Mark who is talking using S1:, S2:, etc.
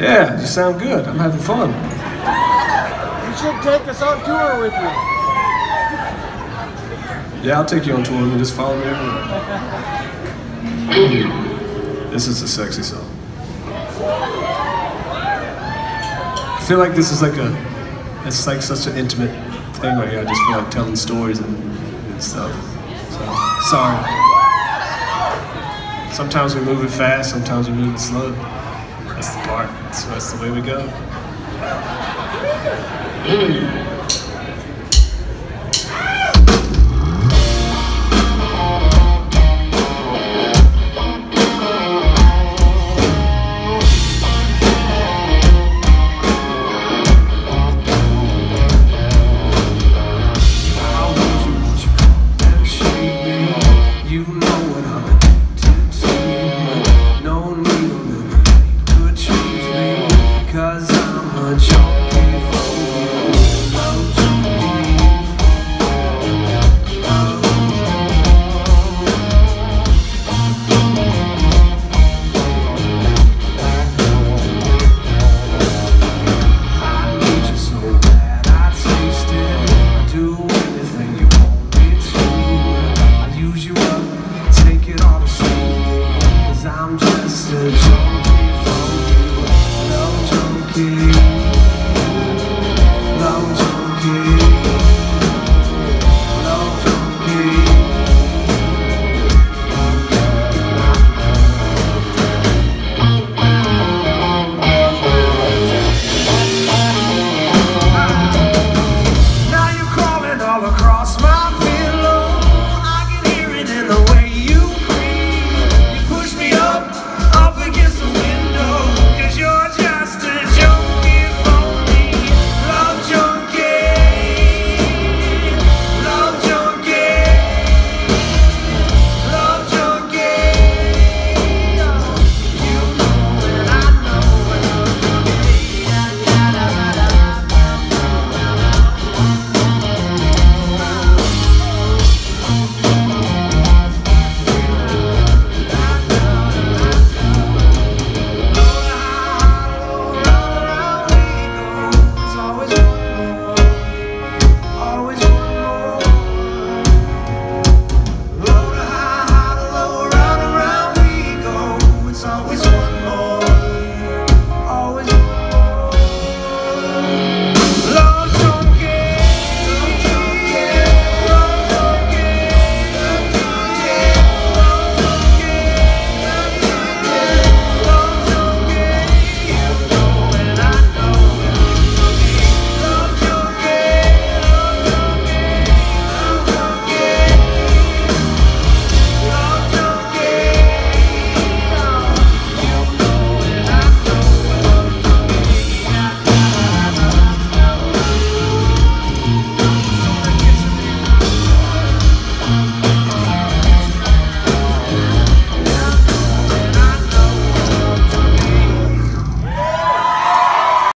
S1: Yeah, you sound good. I'm having fun.
S2: You should take us on tour with you.
S1: Yeah, I'll take you on tour me. Just follow me everywhere. This is a sexy song. I feel like this is like a, it's like such an intimate thing right here. I just feel like telling stories and, and stuff. So, sorry. Sometimes we move it fast, sometimes we move it slow. That's the part. That's, that's the way we go. I I feel low, I can hear it in the wind.